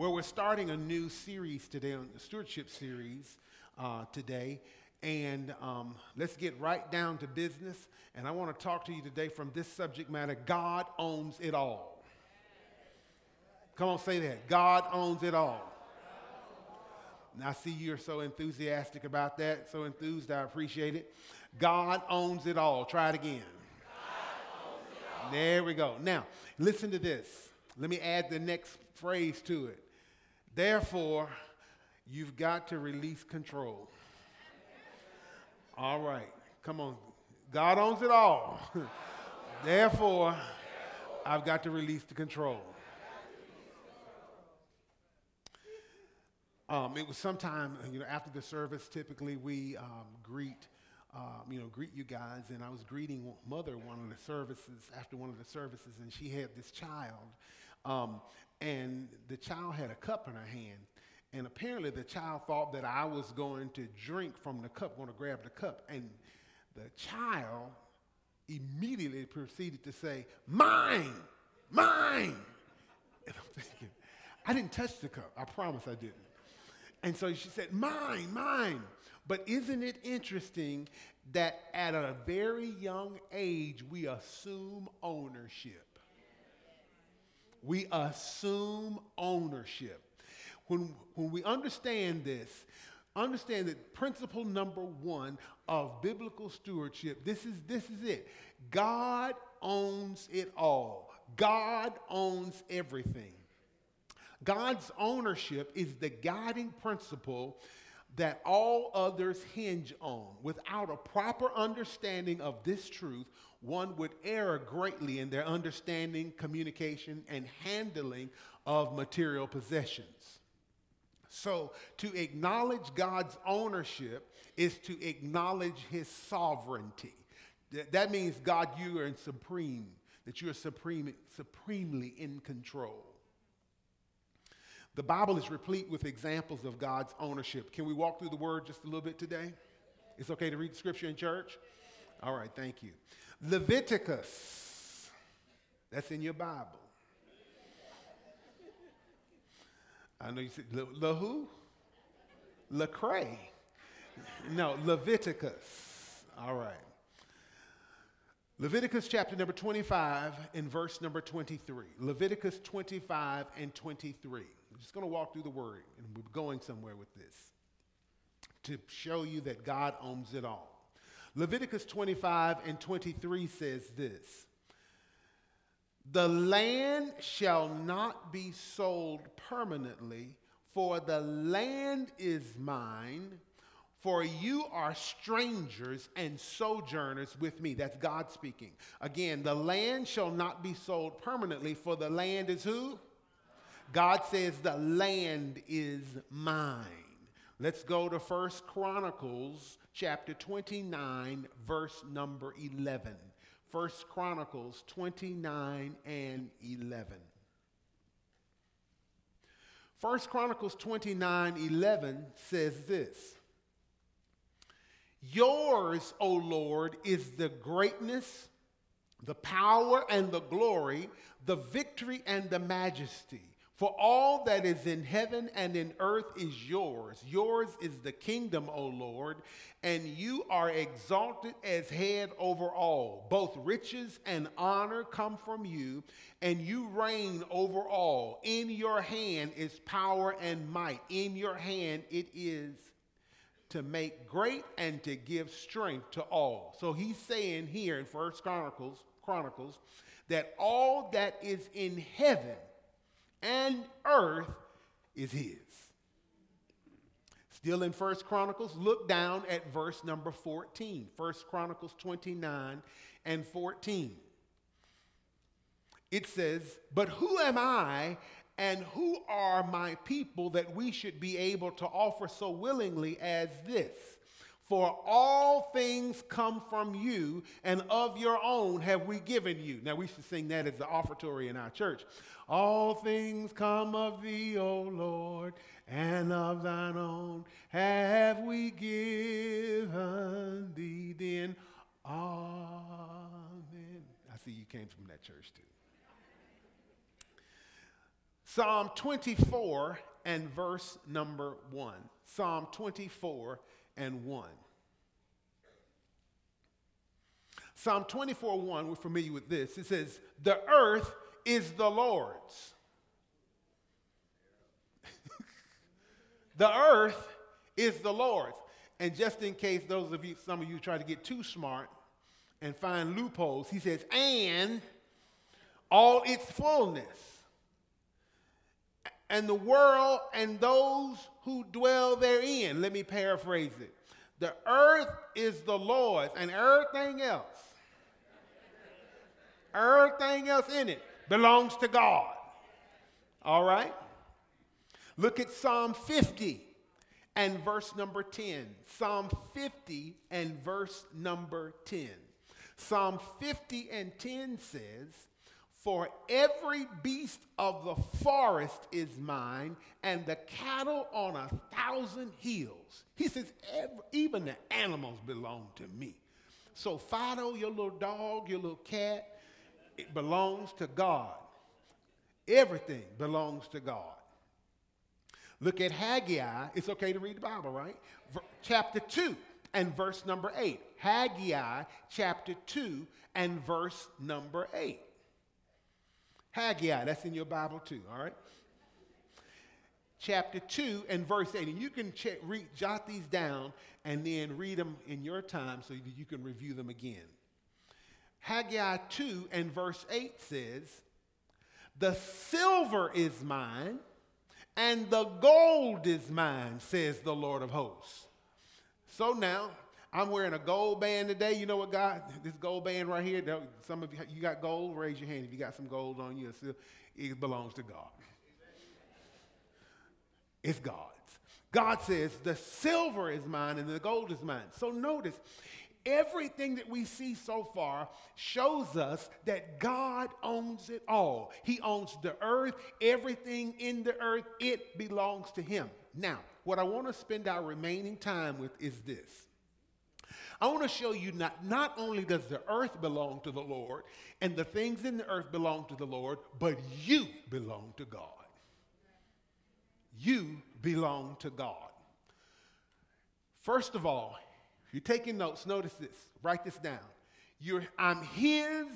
where we're starting a new series today, a stewardship series uh, today. And um, let's get right down to business. And I want to talk to you today from this subject matter God owns it all. Come on, say that. God owns it all. I see you're so enthusiastic about that, so enthused, I appreciate it. God owns it all. Try it again. It there we go. Now, listen to this. Let me add the next phrase to it. Therefore, you've got to release control. All right, come on. God owns it all. Therefore, I've got to release the control. Um, it was sometime, you know, after the service, typically we um, greet, um, you know, greet you guys. And I was greeting mother one of the services, after one of the services, and she had this child. Um, and the child had a cup in her hand. And apparently the child thought that I was going to drink from the cup, going to grab the cup. And the child immediately proceeded to say, Mine, mine. And I'm thinking, I didn't touch the cup. I promise I didn't. And so she said, Mine, mine. But isn't it interesting that at a very young age, we assume ownership? We assume ownership. When, when we understand this, understand that principle number one of biblical stewardship, this is, this is it. God owns it all. God owns everything. God's ownership is the guiding principle that all others hinge on. Without a proper understanding of this truth, one would err greatly in their understanding, communication, and handling of material possessions. So, to acknowledge God's ownership is to acknowledge his sovereignty. That means, God, you are in supreme, that you are supreme, supremely in control. The Bible is replete with examples of God's ownership. Can we walk through the word just a little bit today? It's okay to read scripture in church? All right, thank you. Leviticus, that's in your Bible. I know you said, Le, Le who? Lecrae. No, Leviticus. All right. Leviticus chapter number 25 and verse number 23. Leviticus 25 and 23 I'm just going to walk through the word, and we're going somewhere with this to show you that God owns it all. Leviticus 25 and 23 says this The land shall not be sold permanently, for the land is mine. For you are strangers and sojourners with me. That's God speaking. Again, the land shall not be sold permanently, for the land is who? God says the land is mine. Let's go to First Chronicles chapter 29 verse number 11. First Chronicles 29 and 11. First Chronicles 29 11 says this Yours, O Lord, is the greatness, the power and the glory, the victory and the majesty. For all that is in heaven and in earth is yours. Yours is the kingdom, O Lord, and you are exalted as head over all. Both riches and honor come from you, and you reign over all. In your hand is power and might. In your hand it is to make great and to give strength to all. So he's saying here in First Chronicles, Chronicles that all that is in heaven and earth is his. Still in First Chronicles, look down at verse number 14. First Chronicles 29 and 14. It says, But who am I and who are my people that we should be able to offer so willingly as this? For all things come from you, and of your own have we given you. Now, we should sing that as the offertory in our church. All things come of thee, O Lord, and of thine own have we given thee. Then, Amen. I see you came from that church too. Psalm 24 and verse number 1. Psalm 24 and 1. Psalm 24 1, we're familiar with this. It says, The earth is the Lord's. the earth is the Lord's. And just in case those of you, some of you try to get too smart and find loopholes, he says, and all its fullness. And the world and those who dwell therein. Let me paraphrase it. The earth is the Lord's and everything else, everything else in it belongs to God. All right? Look at Psalm 50 and verse number 10. Psalm 50 and verse number 10. Psalm 50 and 10 says, For every beast of the forest is mine, and the cattle on a thousand hills. He says, Even the animals belong to me. So, Fido, oh, your little dog, your little cat, it belongs to God. Everything belongs to God. Look at Haggai. It's okay to read the Bible, right? Chapter 2 and verse number 8. Haggai chapter 2 and verse number 8. Haggai, that's in your Bible too, all right? Chapter 2 and verse 8. And you can check, read, jot these down and then read them in your time so you can review them again. Haggai 2 and verse 8 says, The silver is mine and the gold is mine, says the Lord of hosts. So now, I'm wearing a gold band today. You know what, God? This gold band right here. Some of you, you got gold. Raise your hand if you got some gold on you. It belongs to God. It's God's. God says, the silver is mine and the gold is mine. So notice, Everything that we see so far shows us that God owns it all. He owns the earth, everything in the earth, it belongs to Him. Now, what I want to spend our remaining time with is this. I want to show you not, not only does the earth belong to the Lord and the things in the earth belong to the Lord, but you belong to God. You belong to God. First of all, if you're taking notes, notice this. Write this down. You're, I'm his,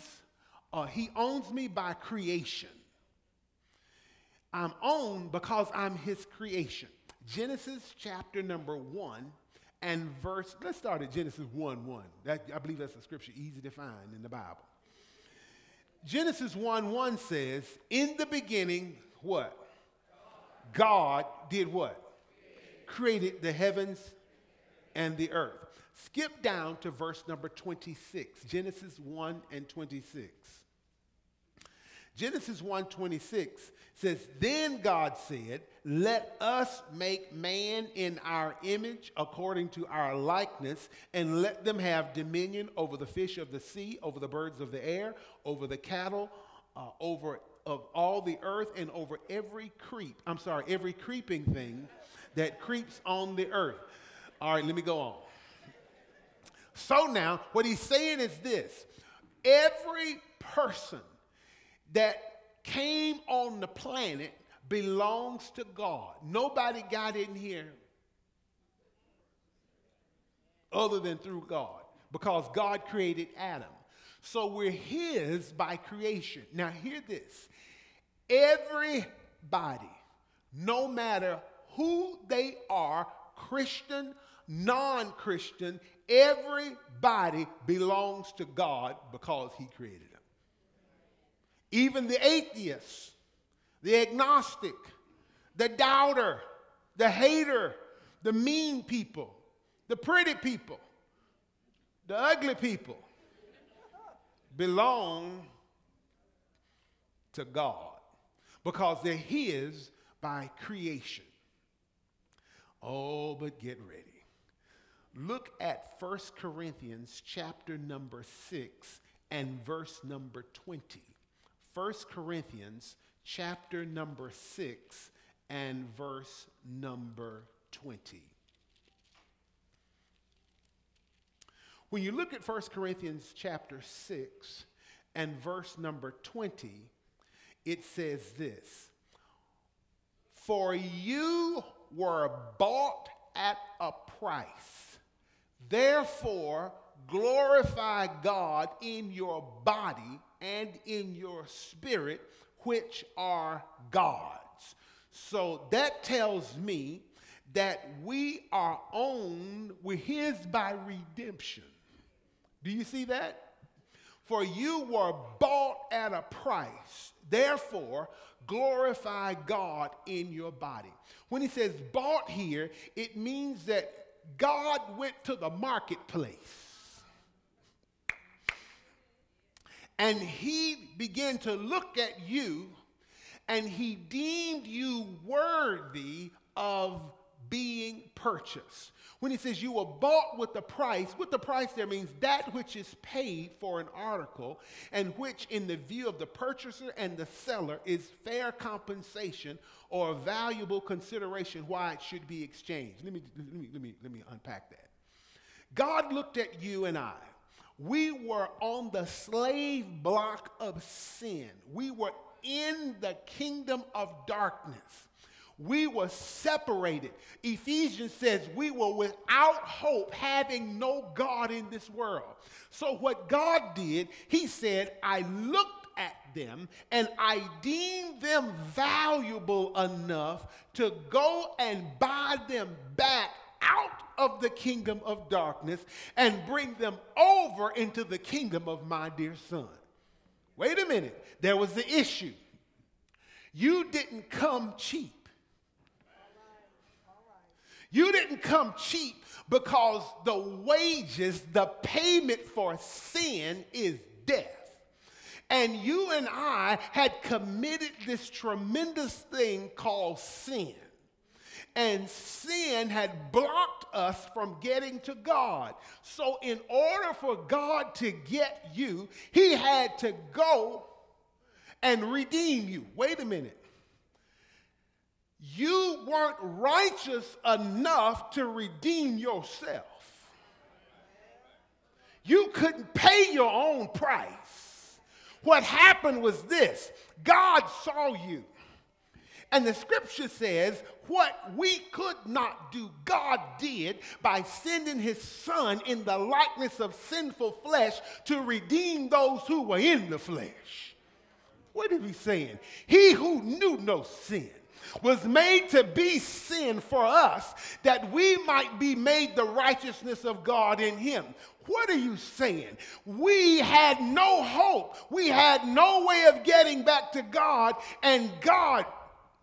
uh, he owns me by creation. I'm owned because I'm his creation. Genesis chapter number one and verse, let's start at Genesis 1 1. That, I believe that's a scripture easy to find in the Bible. Genesis 1 1 says, In the beginning, what? God did what? Created the heavens and the earth. Skip down to verse number 26, Genesis 1 and 26. Genesis 1:26 says, "Then God said, let us make man in our image according to our likeness and let them have dominion over the fish of the sea, over the birds of the air, over the cattle, uh, over of all the earth and over every creep. I'm sorry, every creeping thing that creeps on the earth." All right, let me go on. So now, what he's saying is this every person that came on the planet belongs to God. Nobody got in here other than through God because God created Adam. So we're his by creation. Now, hear this everybody, no matter who they are, Christian, non Christian, everybody belongs to God because He created them. Even the atheist, the agnostic, the doubter, the hater, the mean people, the pretty people, the ugly people belong to God because they're His by creation. Oh, but get ready. Look at 1 Corinthians chapter number 6 and verse number 20. 1 Corinthians chapter number 6 and verse number 20. When you look at 1 Corinthians chapter 6 and verse number 20, it says this For you were bought at a price. Therefore, glorify God in your body and in your spirit, which are God's. So that tells me that we are owned, we're His by redemption. Do you see that? For you were bought at a price. Therefore, glorify God in your body. When he says bought here, it means that God went to the marketplace and he began to look at you and he deemed you worthy of being purchased. When he says you were bought with the price, with the price there means that which is paid for an article and which, in the view of the purchaser and the seller, is fair compensation or valuable consideration why it should be exchanged. Let me, let me, let me, let me unpack that. God looked at you and I. We were on the slave block of sin. We were in the kingdom of darkness. We were separated. Ephesians says we were without hope, having no God in this world. So, what God did, He said, I looked at them and I deemed them valuable enough to go and buy them back out of the kingdom of darkness and bring them over into the kingdom of my dear son. Wait a minute, there was the issue. You didn't come cheap. You didn't come cheap because the wages, the payment for sin is death. And you and I had committed this tremendous thing called sin. And sin had blocked us from getting to God. So, in order for God to get you, He had to go and redeem you. Wait a minute you weren't righteous enough to redeem yourself. You couldn't pay your own price. What happened was this God saw you. And the scripture says, what we could not do, God did by sending his son in the likeness of sinful flesh to redeem those who were in the flesh. What is he saying? He who knew no sin was made to be sin for us that we might be made the righteousness of God in him. What are you saying? We had no hope. We had no way of getting back to God, and God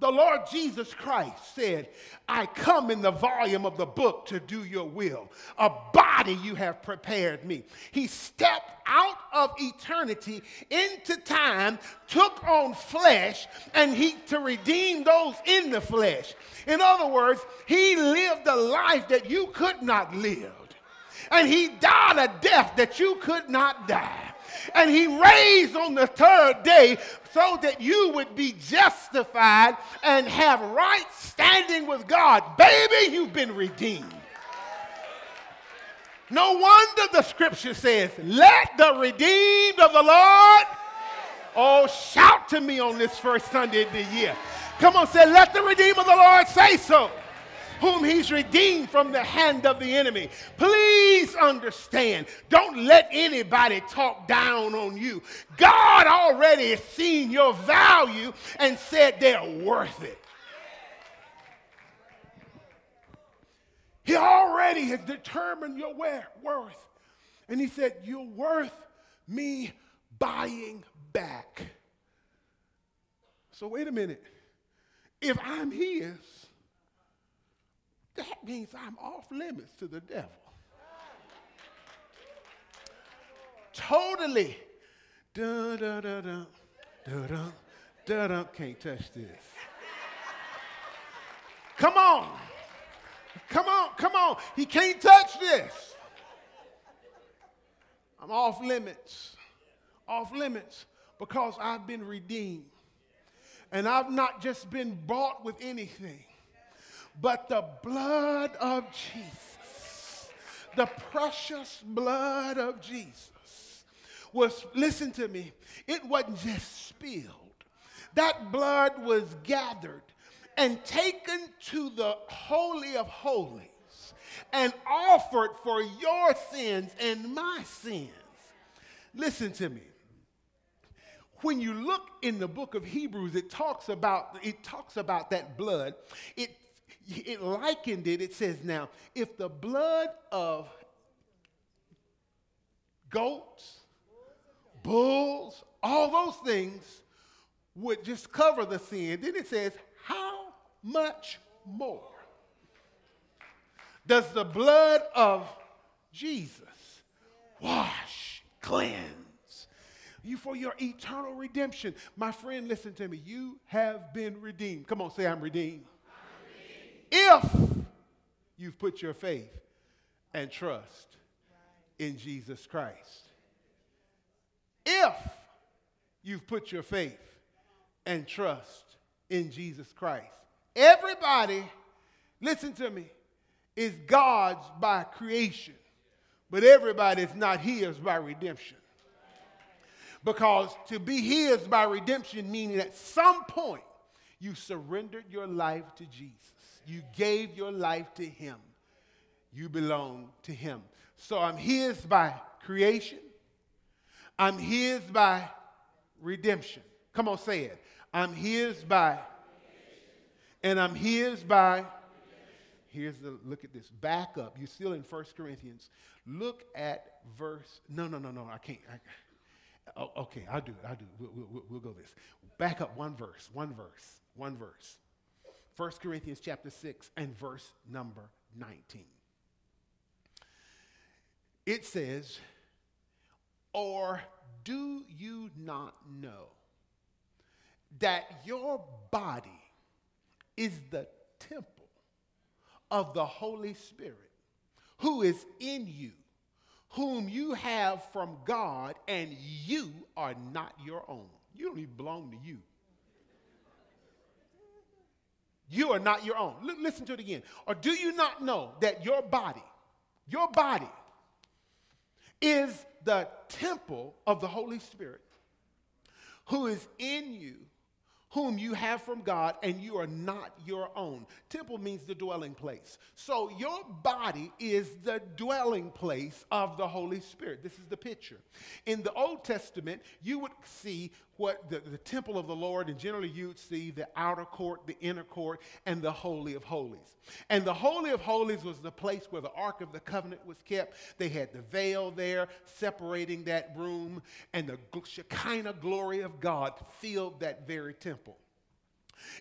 the Lord Jesus Christ said, I come in the volume of the book to do your will. A body you have prepared me. He stepped out of eternity into time, took on flesh, and he to redeem those in the flesh. In other words, he lived a life that you could not live. And he died a death that you could not die and he raised on the third day so that you would be justified and have right standing with God. Baby, you've been redeemed. No wonder the scripture says, Let the redeemed of the Lord, oh, shout to me on this first Sunday of the year. Come on, say, Let the redeemed of the Lord say so whom he's redeemed from the hand of the enemy. Please understand, don't let anybody talk down on you. God already has seen your value and said they're worth it. He already has determined your worth. And he said, You're worth me buying back. So, wait a minute. If I'm his, that means I'm off limits to the devil. Totally. Da da da da da da da da. Can't touch this. Come on. Come on, come on. He can't touch this. I'm off limits. Off limits because I've been redeemed. And I've not just been bought with anything but the blood of Jesus, the precious blood of Jesus was, listen to me, it wasn't just spilled. That blood was gathered and taken to the Holy of Holies and offered for your sins and my sins. Listen to me. When you look in the book of Hebrews, it talks about it talks about that blood. It it likened it. It says now, if the blood of goats, bulls, all those things would just cover the sin, then it says, how much more does the blood of Jesus wash, cleanse you for your eternal redemption? My friend, listen to me. You have been redeemed. Come on, say, I'm redeemed. If you've put your faith and trust in Jesus Christ. If you've put your faith and trust in Jesus Christ. Everybody, listen to me, is God's by creation, but everybody is not his by redemption. Because to be his by redemption meaning at some point you surrendered your life to Jesus. You gave your life to him. You belong to him. So I'm his by creation. I'm his by redemption. Come on, say it. I'm his by, and I'm his by. Here's the look at this. Back up. You're still in First Corinthians. Look at verse. No, no, no, no. I can't. I, oh, okay, I'll do it. I'll do it. We'll, we'll, we'll go this. Back up one verse. One verse. One verse. First Corinthians chapter 6 and verse number 19. It says, Or do you not know that your body is the temple of the Holy Spirit who is in you, whom you have from God, and you are not your own. You don't even belong to you. You are not your own. L- listen to it again. Or do you not know that your body, your body, is the temple of the Holy Spirit who is in you, whom you have from God, and you are not your own. Temple means the dwelling place. So your body is the dwelling place of the Holy Spirit. This is the picture. In the Old Testament, you would see what the, the temple of the Lord, and generally you would see the outer court, the inner court, and the Holy of Holies. And the Holy of Holies was the place where the Ark of the Covenant was kept. They had the veil there separating that room, and the Shekinah glory of God filled that very temple.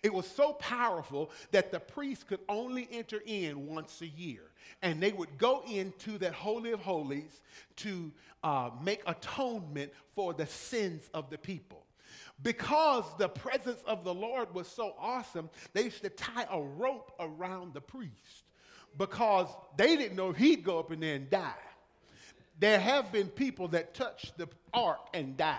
It was so powerful that the priest could only enter in once a year. And they would go into that Holy of Holies to uh, make atonement for the sins of the people. Because the presence of the Lord was so awesome, they used to tie a rope around the priest because they didn't know he'd go up in there and die. There have been people that touched the ark and died.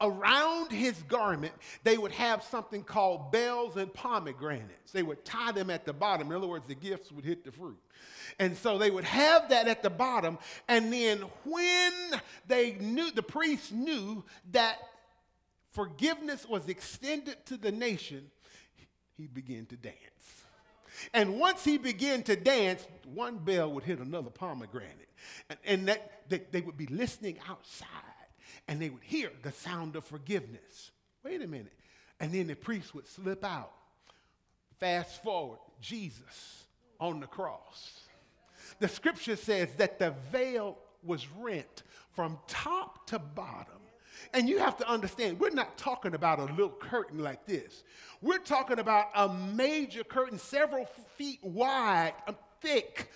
Around his garment, they would have something called bells and pomegranates. They would tie them at the bottom. In other words, the gifts would hit the fruit. And so they would have that at the bottom. And then when they knew, the priest knew that forgiveness was extended to the nation, he began to dance. And once he began to dance, one bell would hit another pomegranate. And, and that, they, they would be listening outside and they would hear the sound of forgiveness. Wait a minute. And then the priest would slip out. Fast forward, Jesus on the cross. The scripture says that the veil was rent from top to bottom. And you have to understand, we're not talking about a little curtain like this. We're talking about a major curtain, several feet wide, thick,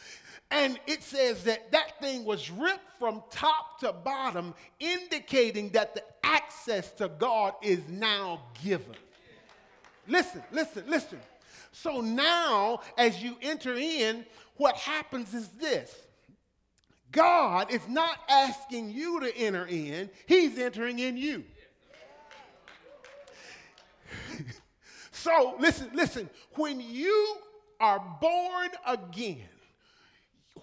and it says that that thing was ripped from top to bottom, indicating that the access to God is now given. Listen, listen, listen. So now, as you enter in, what happens is this God is not asking you to enter in, He's entering in you. so, listen, listen. When you are born again,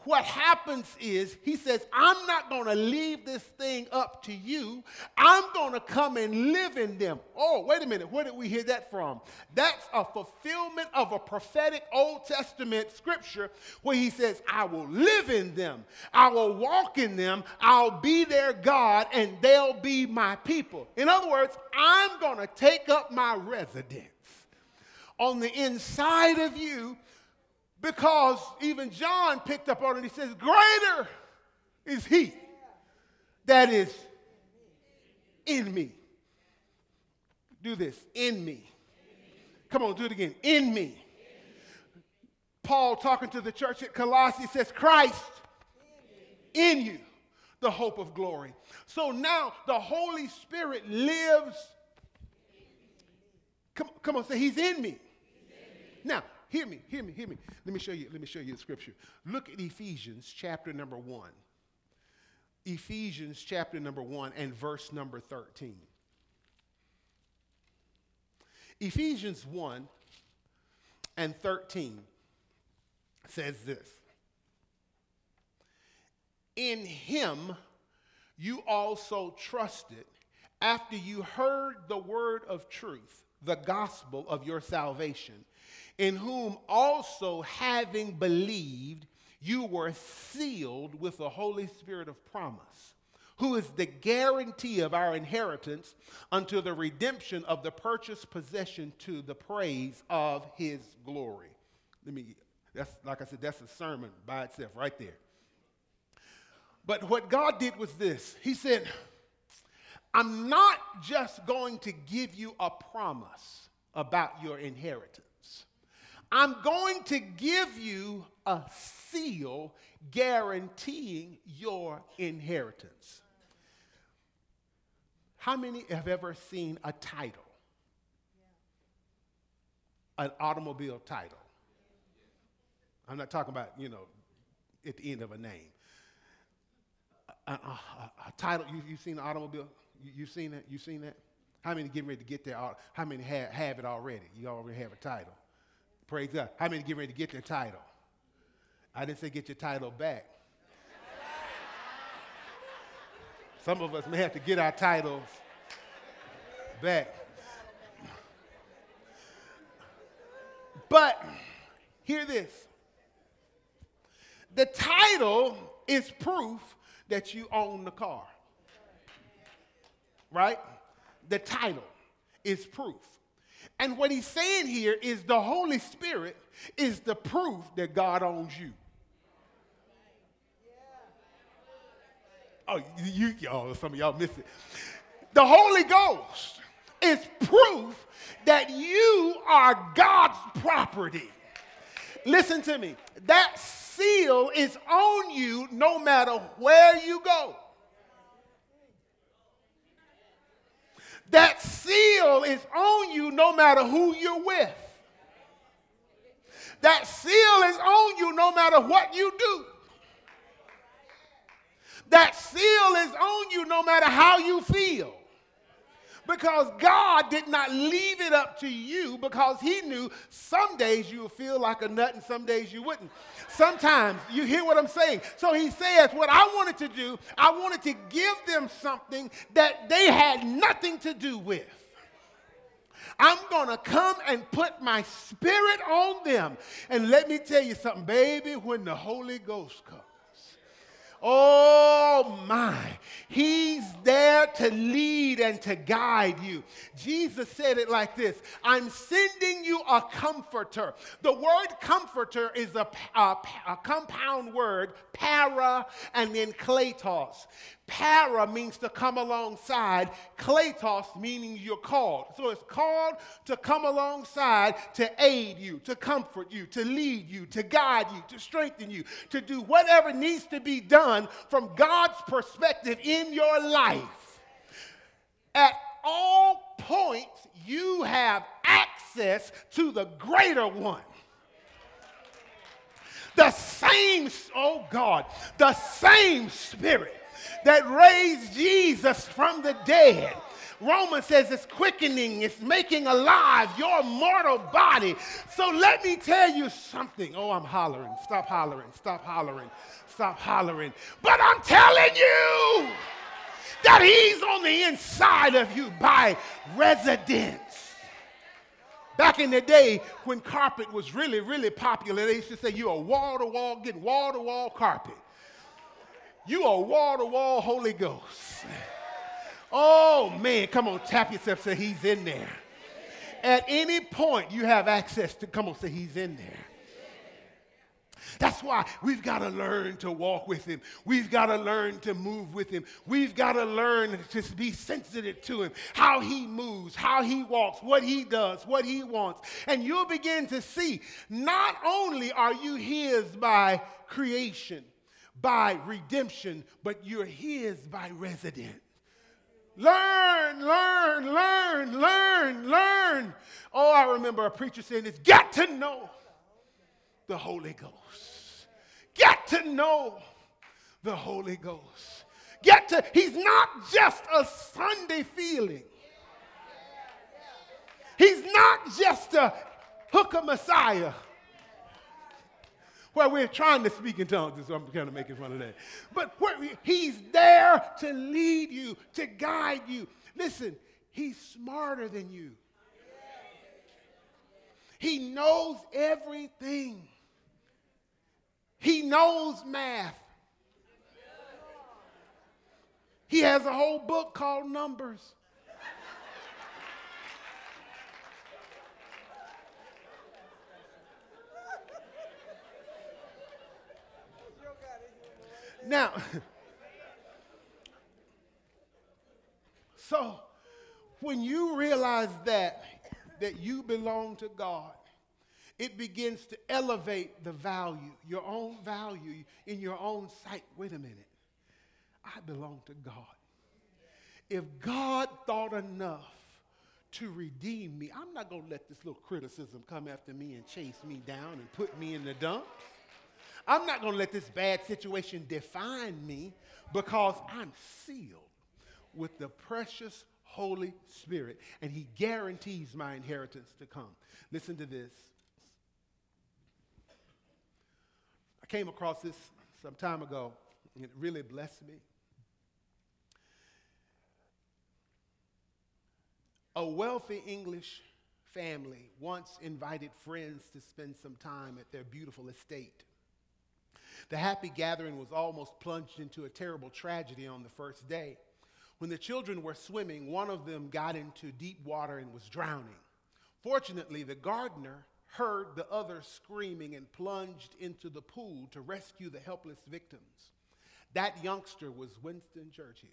what happens is he says, I'm not going to leave this thing up to you. I'm going to come and live in them. Oh, wait a minute. Where did we hear that from? That's a fulfillment of a prophetic Old Testament scripture where he says, I will live in them. I will walk in them. I'll be their God and they'll be my people. In other words, I'm going to take up my residence on the inside of you because even John picked up on it. He says, Greater is he that is in me. Do this, in me. Come on, do it again. In me. Paul talking to the church at Colossae says, Christ in you, the hope of glory. So now the Holy Spirit lives. Come, come on, say, He's in me. Now, Hear me, hear me, hear me. Let me show you, let me show you the scripture. Look at Ephesians chapter number 1. Ephesians chapter number 1 and verse number 13. Ephesians 1 and 13 says this In him you also trusted after you heard the word of truth, the gospel of your salvation in whom also having believed, you were sealed with the Holy Spirit of promise, who is the guarantee of our inheritance unto the redemption of the purchased possession to the praise of his glory. Let me, that's like I said, that's a sermon by itself right there. But what God did was this He said, I'm not just going to give you a promise about your inheritance. I'm going to give you a seal guaranteeing your inheritance. How many have ever seen a title? An automobile title. I'm not talking about, you know, at the end of a name. A, a, a title, you, you seen an automobile? You, seen that? You seen that? How many getting ready to get there? How many have, have it already? You already have a title. Praise God. How many getting ready to get their title? I didn't say get your title back. Some of us may have to get our titles back. But hear this the title is proof that you own the car. Right? The title is proof. And what he's saying here is the Holy Spirit is the proof that God owns you. Oh, you, y'all, some of y'all miss it. The Holy Ghost is proof that you are God's property. Listen to me. That seal is on you no matter where you go. That seal is on you no matter who you're with. That seal is on you no matter what you do. That seal is on you no matter how you feel. Because God did not leave it up to you because He knew some days you would feel like a nut and some days you wouldn't. Sometimes, you hear what I'm saying? So He says, What I wanted to do, I wanted to give them something that they had nothing to do with. I'm going to come and put my spirit on them. And let me tell you something, baby, when the Holy Ghost comes, Oh my, he's there to lead and to guide you. Jesus said it like this I'm sending you a comforter. The word comforter is a, a, a compound word, para and then kletos. Para means to come alongside, kletos meaning you're called. So it's called to come alongside to aid you, to comfort you, to lead you, to guide you, to strengthen you, to do whatever needs to be done from God's perspective in your life. At all points, you have access to the greater one. The same, oh God, the same spirit that raised Jesus from the dead Romans says it's quickening, it's making alive your mortal body. So let me tell you something. Oh, I'm hollering. Stop hollering. Stop hollering. Stop hollering. But I'm telling you that He's on the inside of you by residence. Back in the day when carpet was really, really popular, they used to say you're a wall to wall, get wall to wall carpet. You are wall to wall Holy Ghost. Oh man, come on, tap yourself, say he's in there. At any point, you have access to, come on, say he's in there. That's why we've got to learn to walk with him. We've got to learn to move with him. We've got to learn to be sensitive to him, how he moves, how he walks, what he does, what he wants. And you'll begin to see not only are you his by creation, by redemption, but you're his by residence. Learn, learn, learn, learn, learn. Oh, I remember a preacher saying this get to know the Holy Ghost. Get to know the Holy Ghost. Get to, he's not just a Sunday feeling. He's not just a hooker Messiah where we're trying to speak in tongues, so I'm kind of making fun of that. But he's there to lead you, to guide you. Listen, he's smarter than you. He knows everything. He knows math. He has a whole book called Numbers. Now, so when you realize that, that you belong to God, it begins to elevate the value, your own value in your own sight. Wait a minute. I belong to God. If God thought enough to redeem me, I'm not going to let this little criticism come after me and chase me down and put me in the dumps. I'm not going to let this bad situation define me because I'm sealed with the precious Holy Spirit, and He guarantees my inheritance to come. Listen to this. I came across this some time ago, and it really blessed me. A wealthy English family once invited friends to spend some time at their beautiful estate. The happy gathering was almost plunged into a terrible tragedy on the first day. When the children were swimming, one of them got into deep water and was drowning. Fortunately, the gardener heard the other screaming and plunged into the pool to rescue the helpless victims. That youngster was Winston Churchill.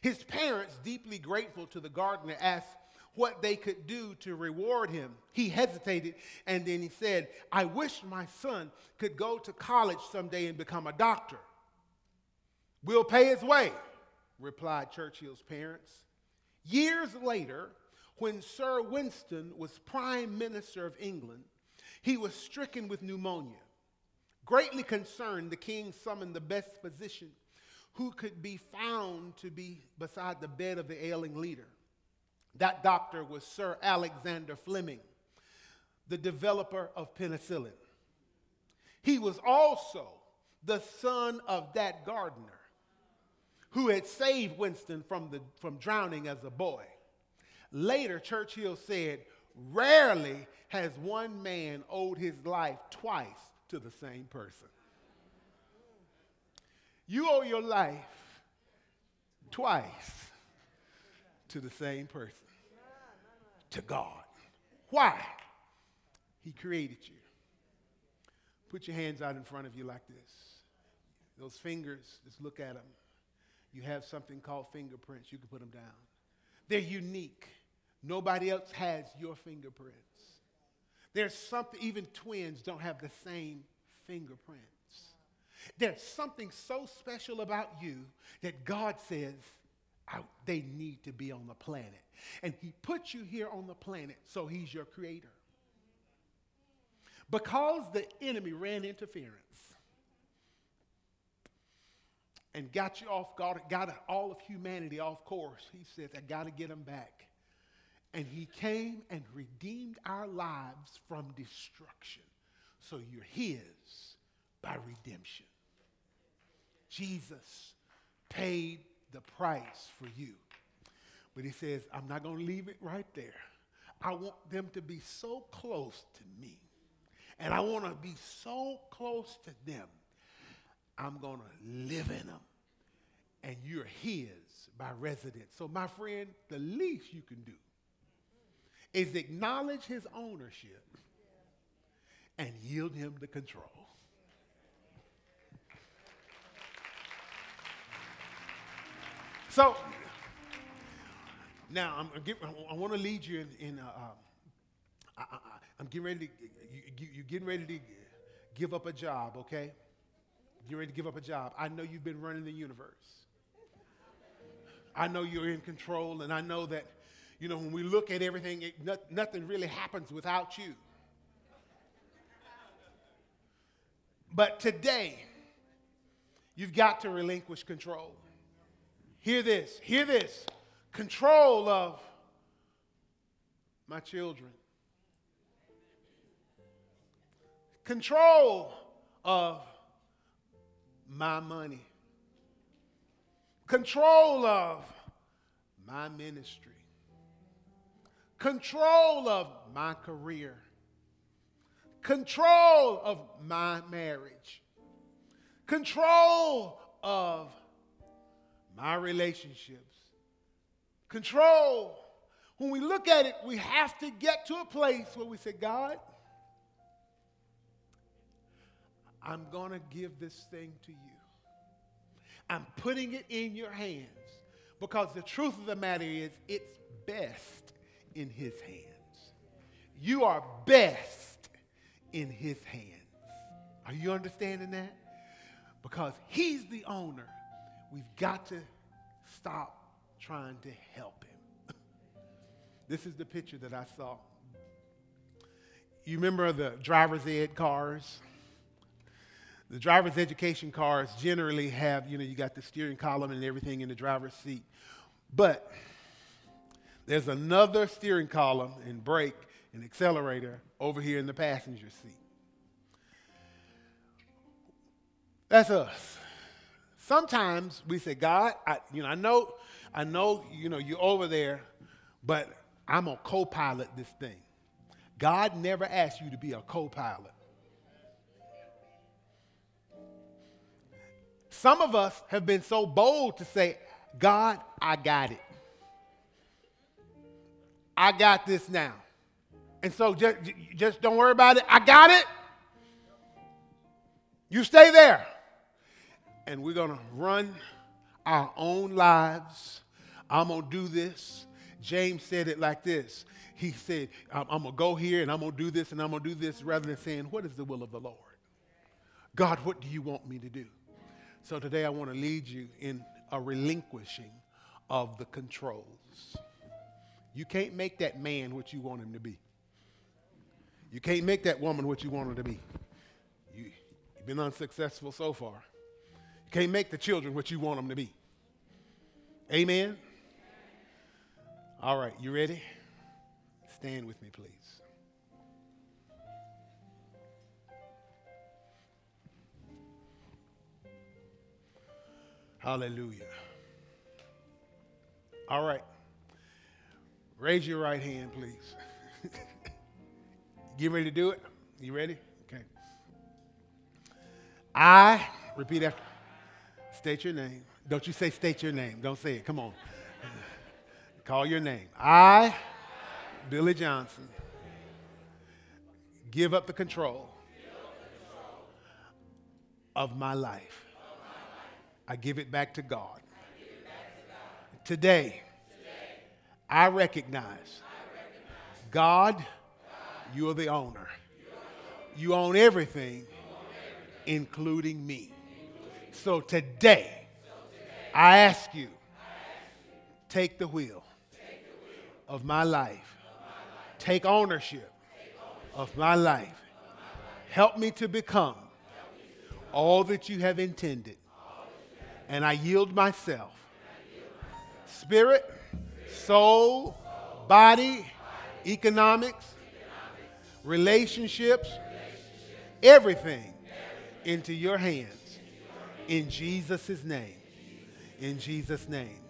His parents, deeply grateful to the gardener, asked what they could do to reward him. He hesitated and then he said, I wish my son could go to college someday and become a doctor. We'll pay his way, replied Churchill's parents. Years later, when Sir Winston was Prime Minister of England, he was stricken with pneumonia. Greatly concerned, the king summoned the best physician who could be found to be beside the bed of the ailing leader. That doctor was Sir Alexander Fleming, the developer of penicillin. He was also the son of that gardener who had saved Winston from, the, from drowning as a boy. Later, Churchill said, Rarely has one man owed his life twice to the same person. You owe your life twice to the same person to God. Why? He created you. Put your hands out in front of you like this. Those fingers, just look at them. You have something called fingerprints. You can put them down. They're unique. Nobody else has your fingerprints. There's something, even twins don't have the same fingerprints. There's something so special about you that God says, they need to be on the planet. And he put you here on the planet, so he's your creator. Because the enemy ran interference and got you off, got, got all of humanity off course. He said, I got to get them back. And he came and redeemed our lives from destruction. So you're his by redemption. Jesus paid the price for you. But he says, I'm not going to leave it right there. I want them to be so close to me. And I want to be so close to them. I'm going to live in them. And you're his by residence. So, my friend, the least you can do is acknowledge his ownership and yield him the control. So now I'm, i want to lead you in. in uh, um, I, am getting ready to. You, you're getting ready to give up a job, okay? You're ready to give up a job. I know you've been running the universe. I know you're in control, and I know that, you know, when we look at everything, it, no, nothing really happens without you. But today, you've got to relinquish control. Hear this, hear this. Control of my children, control of my money, control of my ministry, control of my career, control of my marriage, control of my relationships, control. When we look at it, we have to get to a place where we say, God, I'm going to give this thing to you. I'm putting it in your hands because the truth of the matter is it's best in his hands. You are best in his hands. Are you understanding that? Because he's the owner. We've got to stop trying to help him. this is the picture that I saw. You remember the driver's ed cars? The driver's education cars generally have, you know, you got the steering column and everything in the driver's seat. But there's another steering column and brake and accelerator over here in the passenger seat. That's us. Sometimes we say, God, I, you know, I know, I know, you know, you're over there, but I'm a co-pilot this thing. God never asked you to be a co-pilot. Some of us have been so bold to say, God, I got it. I got this now. And so just, just don't worry about it. I got it. You stay there. And we're going to run our own lives. I'm going to do this. James said it like this. He said, I'm, I'm going to go here and I'm going to do this and I'm going to do this rather than saying, What is the will of the Lord? God, what do you want me to do? So today I want to lead you in a relinquishing of the controls. You can't make that man what you want him to be. You can't make that woman what you want her to be. You, have been unsuccessful so far. Can't make the children what you want them to be. Amen? All right, you ready? Stand with me, please. Hallelujah. All right. Raise your right hand, please. Get ready to do it? You ready? Okay. I, repeat after, state your name. Don't you say state your name. Don't say it. Come on. Call your name. I, Billy Johnson, give up the control of my life I give it back to God. Today, I recognize God, you are the owner. You own everything, including me. So today, I ask you, take the wheel of my life. Take ownership of my life. Help me to become all that you have intended And I yield myself. Spirit, soul, body, economics, relationships, everything into your hands. In Jesus' name. In Jesus' name.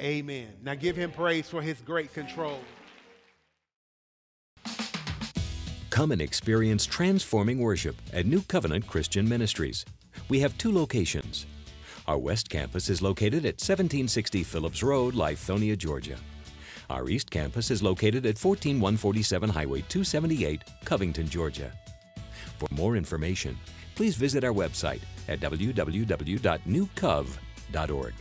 Amen. Now give him praise for his great control. Come and experience transforming worship at New Covenant Christian Ministries. We have two locations. Our West Campus is located at 1760 Phillips Road, Lithonia, Georgia. Our East Campus is located at 14147 Highway 278, Covington, Georgia. For more information, please visit our website at www.newcov.org.